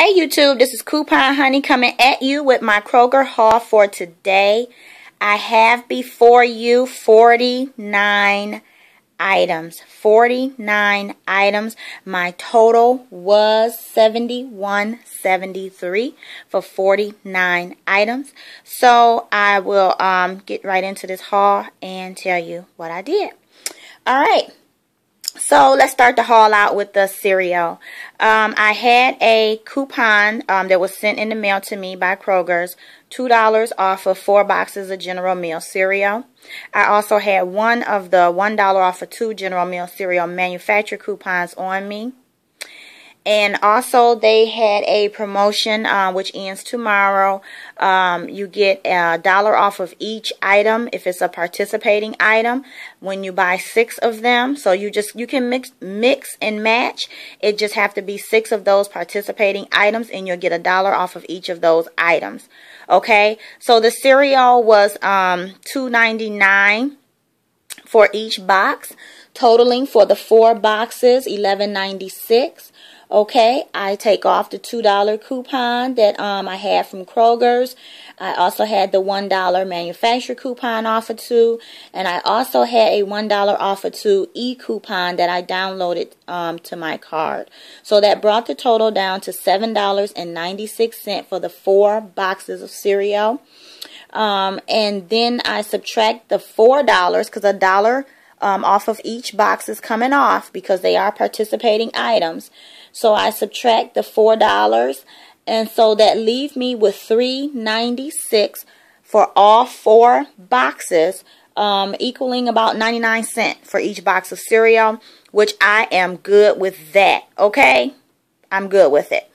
Hey YouTube, this is Coupon Honey coming at you with my Kroger haul for today. I have before you 49 items. 49 items. My total was 71.73 for 49 items. So I will um, get right into this haul and tell you what I did. All right. So let's start the haul out with the cereal. Um, I had a coupon um, that was sent in the mail to me by Kroger's. $2 off of four boxes of General Mills cereal. I also had one of the $1 off of two General Mills cereal manufacturer coupons on me. And also, they had a promotion uh, which ends tomorrow. Um, you get a dollar off of each item if it's a participating item when you buy six of them. So you just you can mix mix and match. It just have to be six of those participating items, and you'll get a dollar off of each of those items. Okay, so the cereal was um, two ninety nine for each box, totaling for the four boxes eleven ninety six. Okay, I take off the $2 coupon that um, I had from Kroger's. I also had the $1 manufacturer coupon offer too. And I also had a $1 offer to e-coupon that I downloaded um, to my card. So that brought the total down to $7.96 for the four boxes of cereal. Um, and then I subtract the $4 because a dollar um, off of each box is coming off because they are participating items. So I subtract the $4 and so that leaves me with $3.96 for all four boxes um, equaling about 99 cents for each box of cereal which I am good with that okay? I'm good with it.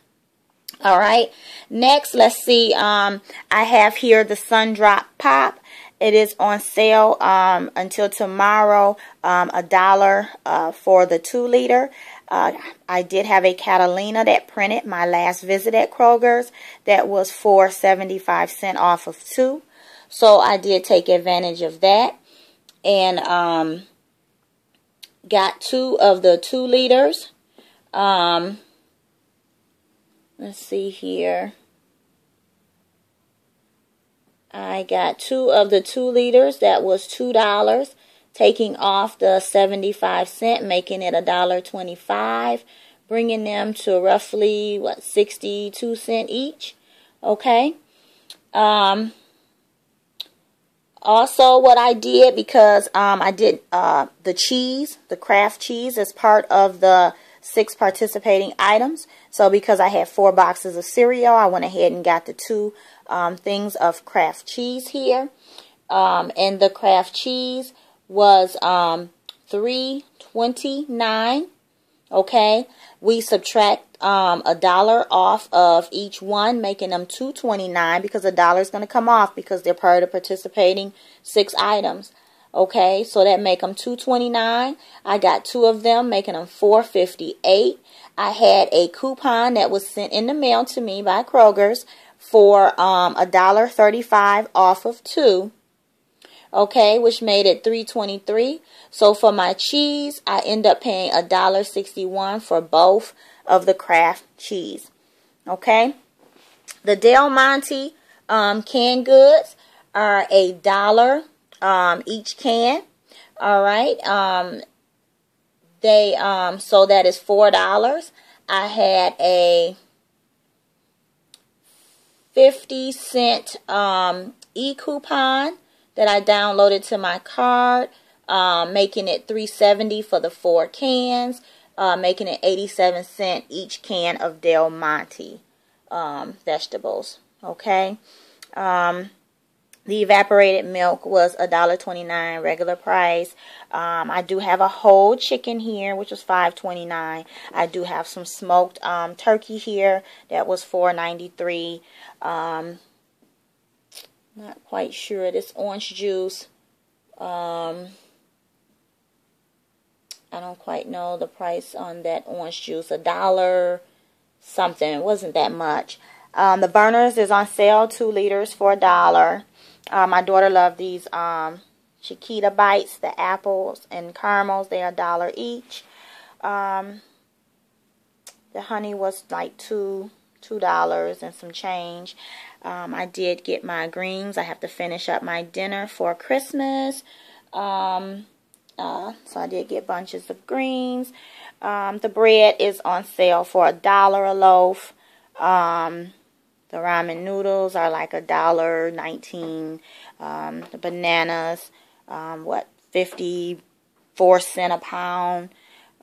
All right. Next let's see um, I have here the Sun Drop Pop. It is on sale um, until tomorrow, um, a dollar uh, for the two liter. Uh, I did have a Catalina that printed my last visit at Kroger's. That was for 75 cent off of two. So I did take advantage of that. And um, got two of the two liters. Um, let's see here. I got two of the two liters. That was $2. Taking off the 75 cent, making it a dollar 25 bringing them to roughly, what, 62 cent each. Okay. Um, also, what I did, because um, I did uh, the cheese, the Kraft cheese, as part of the six participating items. So because I had four boxes of cereal, I went ahead and got the two um, things of Kraft cheese here. Um, and the Kraft cheese was um, three twenty nine. Okay, we subtract um, a dollar off of each one, making them two twenty nine because a dollar is going to come off because they're part of participating six items. Okay, so that make them 229. I got two of them, making them 458. I had a coupon that was sent in the mail to me by Kroger's for um, a dollar thirty-five off of two. Okay, which made it 323. So for my cheese, I end up paying a dollar sixty-one for both of the Kraft cheese. Okay, the Del Monte um, canned goods are a dollar um, each can. All right. Um, they um, so that is four dollars. I had a fifty cent um, e coupon that I downloaded to my card, um, making it three seventy for the four cans, uh, making it eighty seven cent each can of Del Monte um, vegetables. Okay. Um, the evaporated milk was $1.29 regular price. Um, I do have a whole chicken here, which was $5.29. I do have some smoked um, turkey here. That was $4.93. Um, not quite sure. This orange juice. Um, I don't quite know the price on that orange juice. A dollar something. It wasn't that much. Um, the burners is on sale. Two liters for a dollar. Uh, my daughter loved these um, Chiquita Bites, the apples and caramels. They are a dollar each. Um, the honey was like two $2 and some change. Um, I did get my greens. I have to finish up my dinner for Christmas. Um, uh, so I did get bunches of greens. Um, the bread is on sale for a dollar a loaf. Um, the ramen noodles are like a dollar nineteen. Um, the bananas, um, what fifty four cent a pound.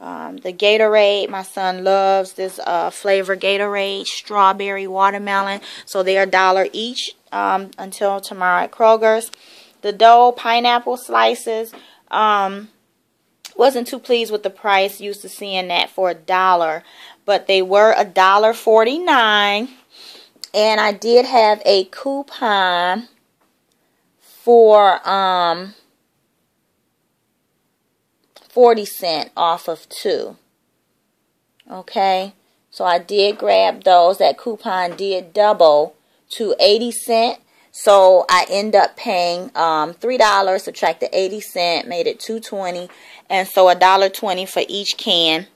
Um, the Gatorade, my son loves this uh, flavor Gatorade, strawberry watermelon. So they're dollar each um, until tomorrow at Kroger's. The Dole, pineapple slices. Um, wasn't too pleased with the price. Used to seeing that for a dollar, but they were a dollar forty nine. And I did have a coupon for um 40 cent off of two. Okay, so I did grab those. That coupon did double to 80 cent. So I end up paying um, $3, subtract the 80 cent, made it 220 and so a dollar twenty for each can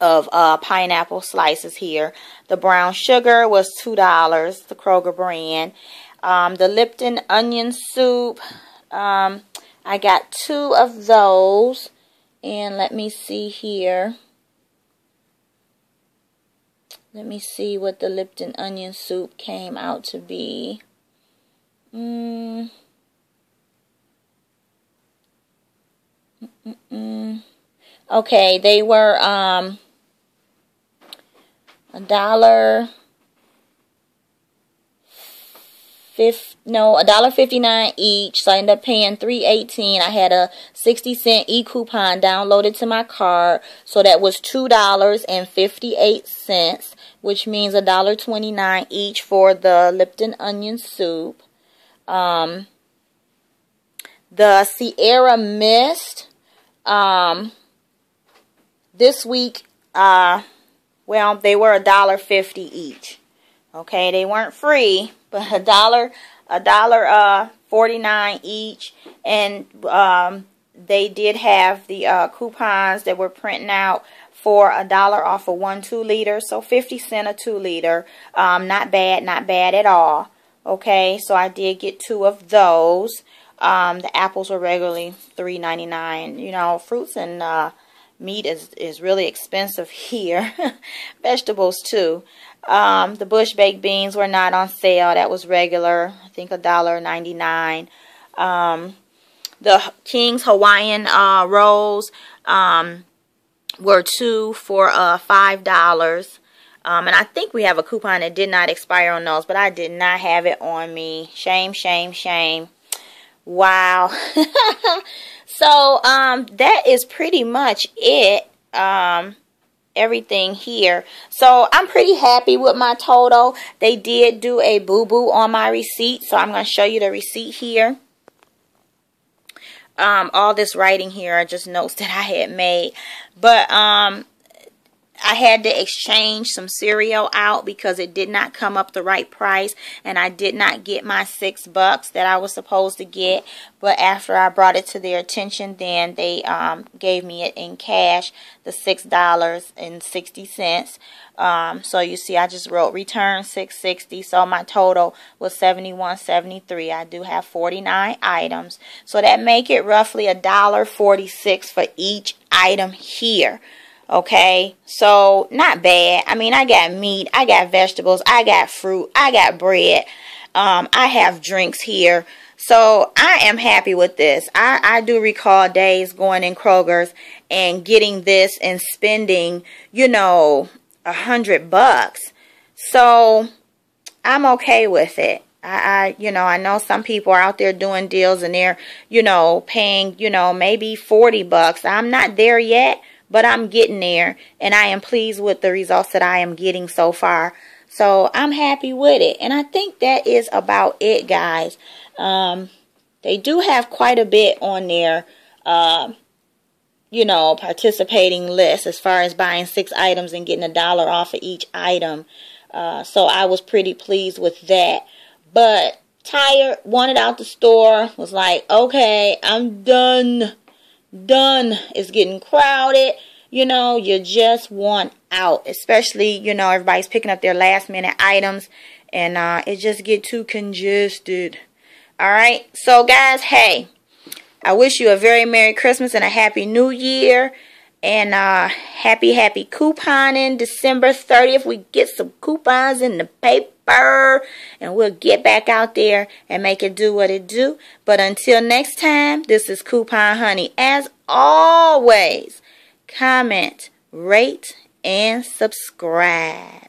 of uh, pineapple slices here. The brown sugar was $2, the Kroger brand. Um, the Lipton onion soup, um, I got two of those. And let me see here. Let me see what the Lipton onion soup came out to be. Mm. Mm -mm. Okay, they were um a dollar fifth no a dollar fifty nine each so i ended up paying three eighteen. I had a 60 cent e-coupon downloaded to my card so that was two dollars and 58 cents which means a dollar 29 each for the lipton onion soup. Um the sierra mist um this week uh well they were a dollar fifty each. Okay they weren't free but a dollar a dollar uh 49 each. And um they did have the uh, coupons that were printing out for a dollar off of one two liter. So 50 cent a two liter. Um not bad not bad at all. Okay so i did get two of those. Um the apples were regularly 3.99 you know fruits and uh meat is is really expensive here. Vegetables too um, the bush baked beans were not on sale. That was regular. I think a dollar ninety nine. Um, the King's Hawaiian uh, rolls um, were two for uh, five dollars. Um, and I think we have a coupon that did not expire on those, but I did not have it on me. Shame, shame, shame. Wow. so um, that is pretty much it. Um, everything here. So I'm pretty happy with my total. They did do a boo-boo on my receipt. So I'm going to show you the receipt here. Um, all this writing here are just notes that I had made. But um, I had to exchange some cereal out because it did not come up the right price and I did not get my six bucks that I was supposed to get. But after I brought it to their attention then they um, gave me it in cash the six dollars and sixty cents. Um, so you see I just wrote return 660 so my total was 71.73 I do have 49 items. So that make it roughly a dollar 46 for each item here Okay, so not bad. I mean, I got meat, I got vegetables, I got fruit, I got bread. Um, I have drinks here. So I am happy with this. I, I do recall days going in Kroger's and getting this and spending, you know, a hundred bucks. So I'm okay with it. I, I, you know, I know some people are out there doing deals and they're, you know, paying, you know, maybe 40 bucks. I'm not there yet, but I'm getting there and I am pleased with the results that I am getting so far. So I'm happy with it. And I think that is about it, guys. Um, they do have quite a bit on their, uh, you know, participating list as far as buying six items and getting a dollar off of each item. Uh, so I was pretty pleased with that. But tired, wanted out the store, was like, okay, I'm done done. It's getting crowded. you know, you just want out. Especially, you know, everybody's picking up their last minute items and uh, it just get too congested. Alright, so guys, hey, I wish you a very Merry Christmas and a Happy New Year. And uh, happy, happy couponing. December 30th, we get some coupons in the paper. And we'll get back out there and make it do what it do. But until next time, this is Coupon Honey. As always, comment, rate, and subscribe.